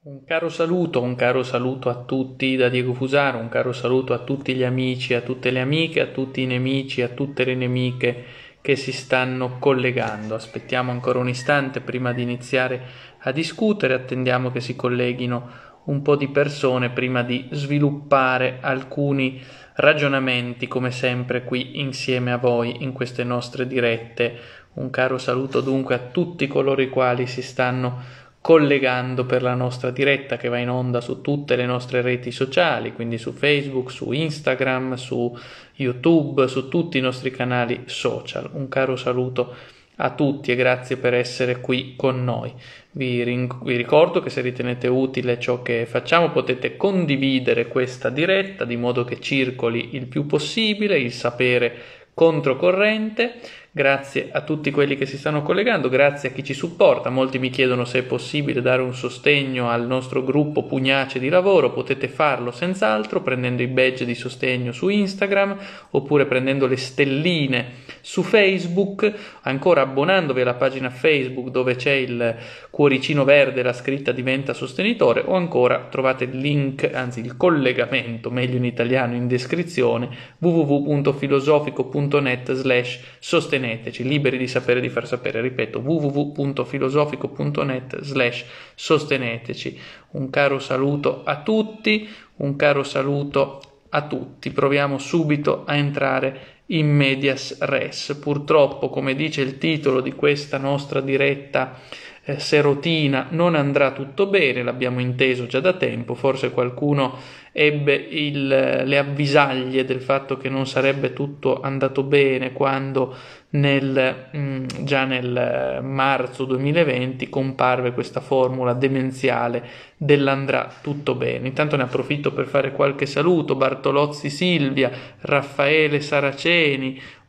Un caro saluto, un caro saluto a tutti da Diego Fusaro, un caro saluto a tutti gli amici, a tutte le amiche, a tutti i nemici, a tutte le nemiche che si stanno collegando. Aspettiamo ancora un istante prima di iniziare a discutere, attendiamo che si colleghino un po' di persone prima di sviluppare alcuni ragionamenti come sempre qui insieme a voi in queste nostre dirette. Un caro saluto dunque a tutti coloro i quali si stanno collegando per la nostra diretta che va in onda su tutte le nostre reti sociali, quindi su Facebook, su Instagram, su YouTube, su tutti i nostri canali social. Un caro saluto a tutti e grazie per essere qui con noi. Vi, rin- vi, ricordo che se ritenete utile ciò che facciamo potete condividere questa diretta di modo che circoli il più possibile il sapere controcorrente Grazie a tutti quelli che si stanno collegando, grazie a chi ci supporta. Molti mi chiedono se è possibile dare un sostegno al nostro gruppo Pugnace di lavoro. Potete farlo senz'altro prendendo i badge di sostegno su Instagram oppure prendendo le stelline su Facebook, ancora abbonandovi alla pagina Facebook dove c'è il cuoricino verde, la scritta diventa sostenitore o ancora trovate il link, anzi il collegamento, meglio in italiano, in descrizione www.filosofico.net slash sostenitore sosteneteci, liberi di sapere di far sapere, ripeto, www.filosofico.net slash sosteneteci. Un caro saluto a tutti, un caro saluto a tutti. Proviamo subito a entrare in medias res. Purtroppo, come dice il titolo di questa nostra diretta eh, serotina, non andrà tutto bene, l'abbiamo inteso già da tempo, forse qualcuno ebbe il, le avvisaglie del fatto che non sarebbe tutto andato bene quando nel, mm, già nel marzo 2020 comparve questa formula demenziale dell'andrà tutto bene. Intanto ne approfitto per fare qualche saluto, Bartolozzi Silvia, Raffaele Saraceni,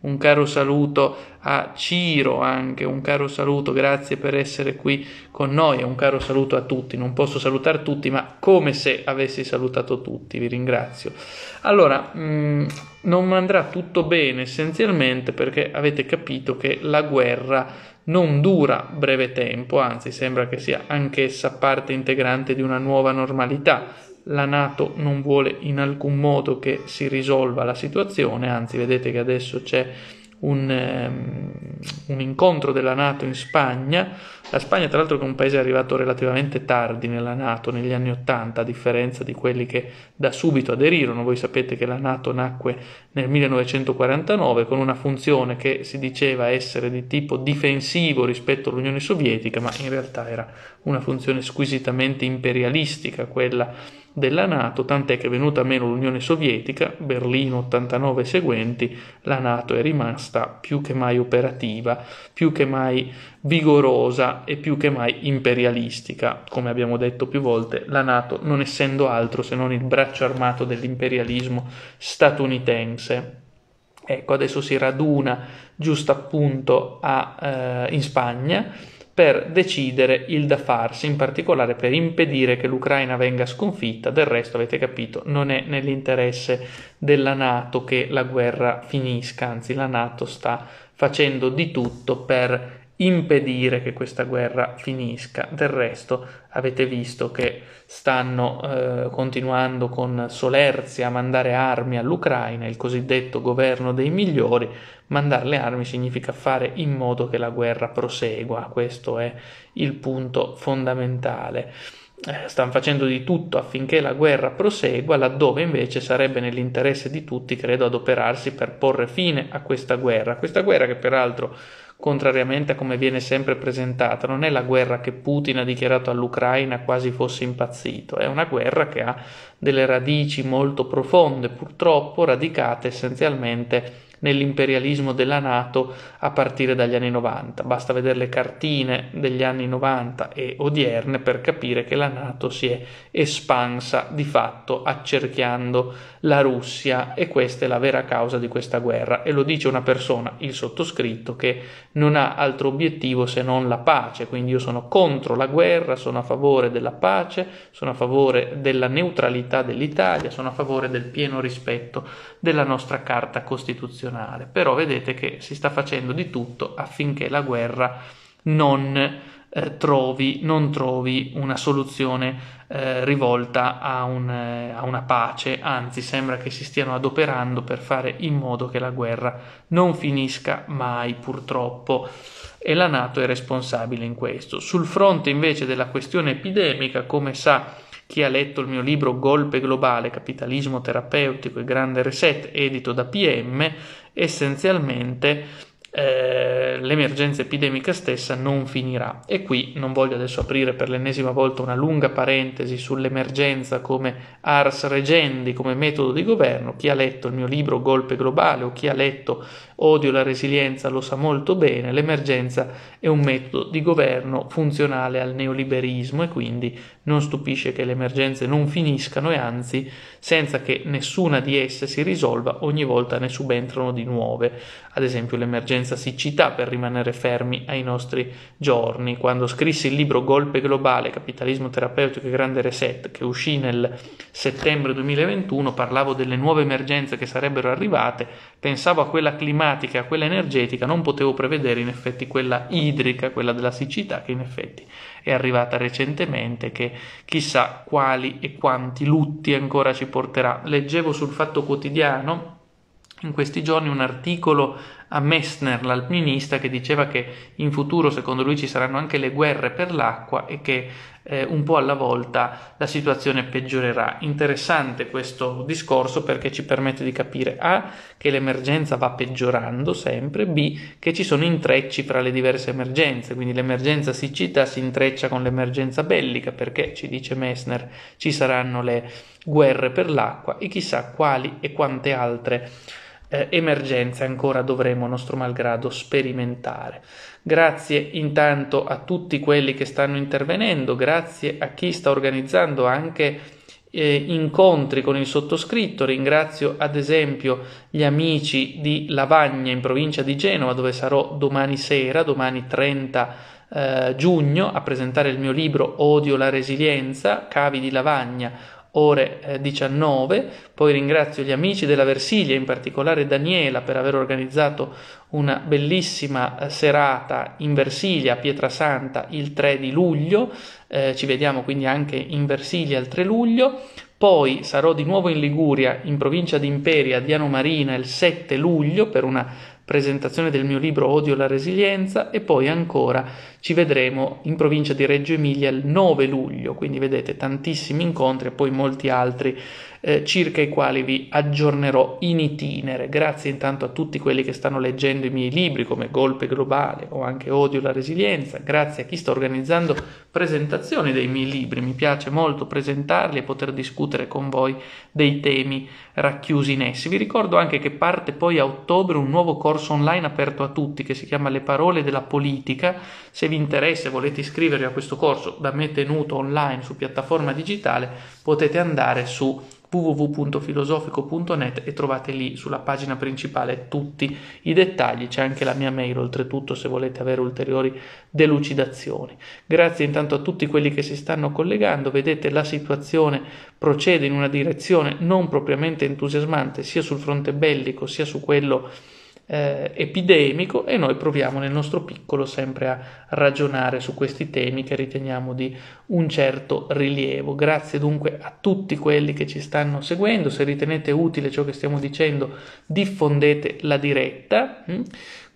un caro saluto a Ciro anche, un caro saluto, grazie per essere qui con noi un caro saluto a tutti. Non posso salutare tutti, ma come se avessi salutato tutti, vi ringrazio. Allora, mh, mm, non andrà tutto bene essenzialmente perché avete capito che la guerra non dura breve tempo, anzi sembra che sia anch'essa parte integrante di una nuova normalità la Nato non vuole in alcun modo che si risolva la situazione, anzi vedete che adesso c'è un, um, un, incontro della Nato in Spagna. La Spagna, tra l'altro, è un paese arrivato relativamente tardi nella Nato, negli anni Ottanta, a differenza di quelli che da subito aderirono. Voi sapete che la Nato nacque nel 1949 con una funzione che si diceva essere di tipo difensivo rispetto all'Unione Sovietica, ma in realtà era una funzione squisitamente imperialistica, quella della Nato, tant'è che venuta meno l'Unione Sovietica, Berlino 89 seguenti, la Nato è rimasta più che mai operativa, più che mai vigorosa e più che mai imperialistica. Come abbiamo detto più volte, la Nato non essendo altro se non il braccio armato dell'imperialismo statunitense. Ecco, adesso si raduna giusto appunto a, eh, in Spagna per decidere il da farsi, in particolare per impedire che l'Ucraina venga sconfitta. Del resto, avete capito, non è nell'interesse della Nato che la guerra finisca, anzi la Nato sta facendo di tutto per impedire che questa guerra finisca. Del resto avete visto che stanno eh, continuando con solerzia a mandare armi all'Ucraina, il cosiddetto governo dei migliori. Mandare le armi significa fare in modo che la guerra prosegua, questo è il punto fondamentale. Eh, stanno facendo di tutto affinché la guerra prosegua, laddove invece sarebbe nell'interesse di tutti, credo, adoperarsi per porre fine a questa guerra. Questa guerra che peraltro contrariamente a come viene sempre presentata. Non è la guerra che Putin ha dichiarato all'Ucraina quasi fosse impazzito, è una guerra che ha delle radici molto profonde, purtroppo radicate essenzialmente nell'imperialismo della Nato a partire dagli anni 90. Basta vedere le cartine degli anni 90 e odierne per capire che la Nato si è espansa di fatto accerchiando la Russia e questa è la vera causa di questa guerra. E lo dice una persona, il sottoscritto, che non ha altro obiettivo se non la pace, quindi io sono contro la guerra, sono a favore della pace, sono a favore della neutralità dell'Italia, sono a favore del pieno rispetto della nostra Carta Costituzionale, però vedete che si sta facendo di tutto affinché la guerra non eh, trovi, non trovi una soluzione eh, rivolta a, un, eh, a, una pace, anzi sembra che si stiano adoperando per fare in modo che la guerra non finisca mai purtroppo. E la Nato è responsabile in questo. Sul fronte invece della questione epidemica, come sa chi ha letto il mio libro Golpe globale, capitalismo terapeutico e grande reset, edito da PM, essenzialmente eh, l'emergenza epidemica stessa non finirà. E qui non voglio adesso aprire per l'ennesima volta una lunga parentesi sull'emergenza come ars regendi, come metodo di governo. Chi ha letto il mio libro Golpe globale o chi ha letto Odio la resilienza lo sa molto bene, l'emergenza è un metodo di governo funzionale al neoliberismo e quindi non stupisce che le emergenze non finiscano e anzi, senza che nessuna di esse si risolva, ogni volta ne subentrano di nuove. Ad esempio l'emergenza siccità per rimanere fermi ai nostri giorni. Quando scrissi il libro Golpe globale, capitalismo terapeutico e grande reset, che uscì nel settembre 2021, parlavo delle nuove emergenze che sarebbero arrivate, pensavo a quella climatica climatica, quella energetica, non potevo prevedere in effetti quella idrica, quella della siccità, che in effetti è arrivata recentemente, che chissà quali e quanti lutti ancora ci porterà. Leggevo sul Fatto Quotidiano in questi giorni un articolo a Messner, l'alpinista, che diceva che in futuro secondo lui ci saranno anche le guerre per l'acqua e che eh, un po' alla volta la situazione peggiorerà. Interessante questo discorso perché ci permette di capire A che l'emergenza va peggiorando sempre, B che ci sono intrecci fra le diverse emergenze, quindi l'emergenza siccità si intreccia con l'emergenza bellica perché ci dice Messner ci saranno le guerre per l'acqua e chissà quali e quante altre eh, emergenze ancora dovremo, nostro malgrado, sperimentare. Grazie intanto a tutti quelli che stanno intervenendo, grazie a chi sta organizzando anche eh, incontri con il sottoscritto. Ringrazio ad esempio gli amici di Lavagna in provincia di Genova, dove sarò domani sera, domani 30 eh, giugno, a presentare il mio libro Odio la resilienza, Cavi di Lavagna ore eh, 19. Poi ringrazio gli amici della Versilia, in particolare Daniela, per aver organizzato una bellissima eh, serata in Versilia, a Pietrasanta, il 3 di luglio. Eh, ci vediamo quindi anche in Versilia il 3 luglio. Poi sarò di nuovo in Liguria, in provincia di Imperia, a Diano Marina, il 7 luglio, per una presentazione del mio libro Odio la resilienza e poi ancora ci vedremo in provincia di Reggio Emilia il 9 luglio, quindi vedete tantissimi incontri e poi molti altri eh, circa i quali vi aggiornerò in itinere. Grazie intanto a tutti quelli che stanno leggendo i miei libri come Golpe Globale o anche Odio la Resilienza, grazie a chi sta organizzando presentazioni dei miei libri, mi piace molto presentarli e poter discutere con voi dei temi racchiusi in essi. Vi ricordo anche che parte poi a ottobre un nuovo corso online aperto a tutti che si chiama Le parole della politica. Se vi interessa e volete iscrivervi a questo corso da me tenuto online su piattaforma digitale, potete andare su www.filosofico.net e trovate lì sulla pagina principale tutti i dettagli, c'è anche la mia mail oltretutto se volete avere ulteriori delucidazioni. Grazie intanto a tutti quelli che si stanno collegando, vedete la situazione procede in una direzione non propriamente entusiasmante sia sul fronte bellico sia su quello eh, epidemico e noi proviamo nel nostro piccolo sempre a ragionare su questi temi che riteniamo di un certo rilievo. Grazie dunque a tutti quelli che ci stanno seguendo, se ritenete utile ciò che stiamo dicendo diffondete la diretta. Hm?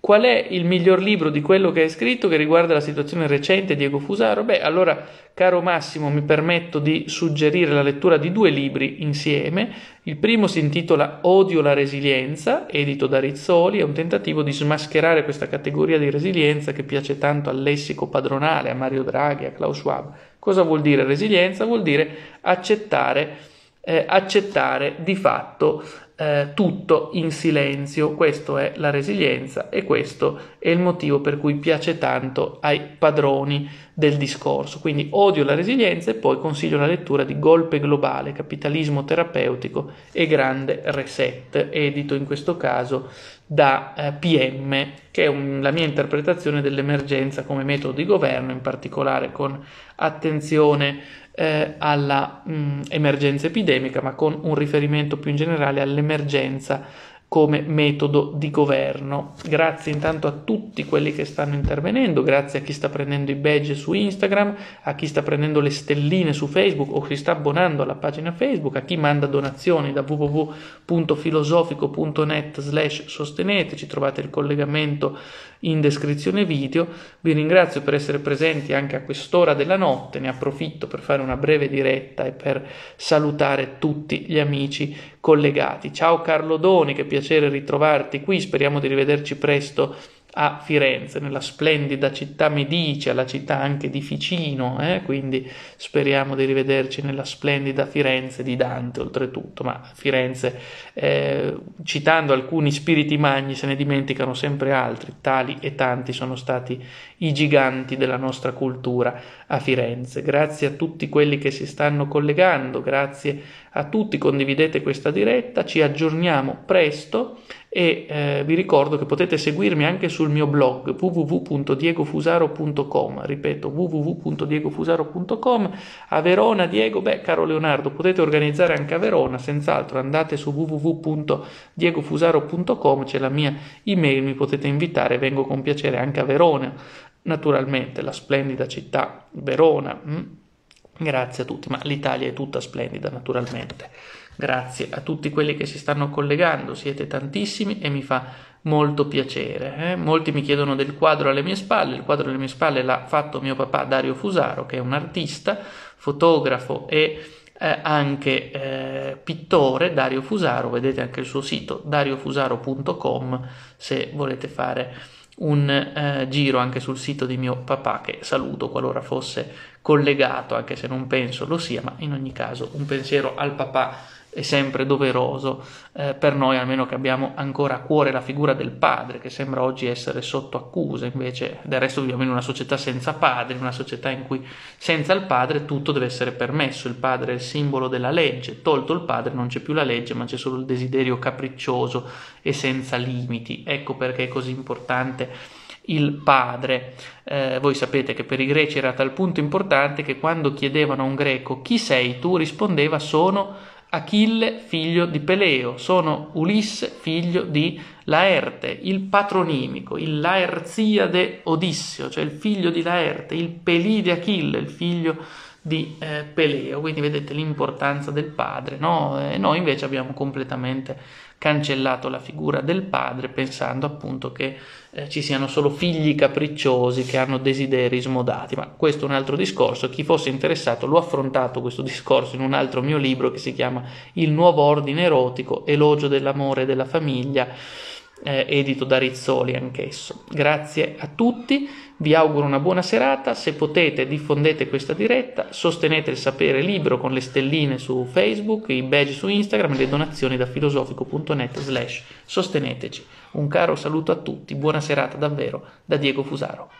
Qual è il miglior libro di quello che hai scritto che riguarda la situazione recente Diego Fusaro? Beh, allora, caro Massimo, mi permetto di suggerire la lettura di due libri insieme. Il primo si intitola Odio la resilienza, edito da Rizzoli, è un tentativo di smascherare questa categoria di resilienza che piace tanto al lessico padronale, a Mario Draghi, a Klaus Schwab. Cosa vuol dire resilienza? Vuol dire accettare, eh, accettare di fatto eh, tutto in silenzio. Questo è la resilienza e questo è il motivo per cui piace tanto ai padroni del discorso. Quindi odio la resilienza e poi consiglio la lettura di Golpe globale, capitalismo terapeutico e grande reset, edito in questo caso da eh, PM, che è un, la mia interpretazione dell'emergenza come metodo di governo, in particolare con attenzione eh, alla mh, emergenza epidemica, ma con un riferimento più in generale all'emergenza come metodo di governo. Grazie intanto a tutti quelli che stanno intervenendo, grazie a chi sta prendendo i badge su Instagram, a chi sta prendendo le stelline su Facebook o si sta abbonando alla pagina Facebook, a chi manda donazioni da www.filosofico.net slash sosteneteci, trovate il collegamento in descrizione video. Vi ringrazio per essere presenti anche a quest'ora della notte, ne approfitto per fare una breve diretta e per salutare tutti gli amici collegati. Ciao Carlo Doni, che piacere ritrovarti qui, speriamo di rivederci presto a Firenze, nella splendida città medicea, la città anche di Ficino, eh? quindi speriamo di rivederci nella splendida Firenze di Dante oltretutto, ma Firenze, eh, citando alcuni spiriti magni, se ne dimenticano sempre altri, tali e tanti sono stati i giganti della nostra cultura a Firenze. Grazie a tutti quelli che si stanno collegando, grazie a tutti, condividete questa diretta, ci aggiorniamo presto e eh, vi ricordo che potete seguirmi anche sul mio blog www.diegofusaro.com ripeto www.diegofusaro.com a Verona Diego, beh caro Leonardo potete organizzare anche a Verona senz'altro. Andate su www.diegofusaro.com c'è la mia email mi potete invitare vengo con piacere anche a Verona. Naturalmente la splendida città Verona hm? Grazie a tutti ma l'Italia è tutta splendida naturalmente Grazie a tutti quelli che si stanno collegando, siete tantissimi e mi fa molto piacere. Eh? Molti mi chiedono del quadro alle mie spalle, il quadro alle mie spalle l'ha fatto mio papà Dario Fusaro, che è un artista, fotografo e eh, anche eh, pittore, Dario Fusaro, vedete anche il suo sito dariofusaro.com se volete fare un eh, giro anche sul sito di mio papà che saluto qualora fosse collegato, anche se non penso lo sia, ma in ogni caso un pensiero al papà è sempre doveroso eh, per noi, almeno che abbiamo ancora a cuore la figura del padre, che sembra oggi essere sotto accusa, invece del resto viviamo in una società senza padre, in una società in cui senza il padre tutto deve essere permesso, il padre è il simbolo della legge, tolto il padre non c'è più la legge, ma c'è solo il desiderio capriccioso e senza limiti. Ecco perché è così importante il padre. Eh, voi sapete che per i greci era tal punto importante che quando chiedevano a un greco chi sei tu rispondeva sono Achille figlio di Peleo, sono Ulisse figlio di Laerte, il patronimico, il Laerziade Odisseo, cioè il figlio di Laerte, il Pelì di Achille, il figlio di eh, Peleo, quindi vedete l'importanza del padre, no? E noi invece abbiamo completamente cancellato la figura del padre pensando appunto che eh, ci siano solo figli capricciosi che hanno desideri smodati, ma questo è un altro discorso, chi fosse interessato l'ho affrontato questo discorso in un altro mio libro che si chiama Il nuovo ordine erotico, elogio dell'amore e della famiglia, eh, edito da Rizzoli anch'esso. Grazie a tutti, vi auguro una buona serata, se potete diffondete questa diretta, sostenete il sapere libero con le stelline su Facebook, i badge su Instagram e le donazioni da filosofico.net slash sosteneteci. Un caro saluto a tutti, buona serata davvero da Diego Fusaro.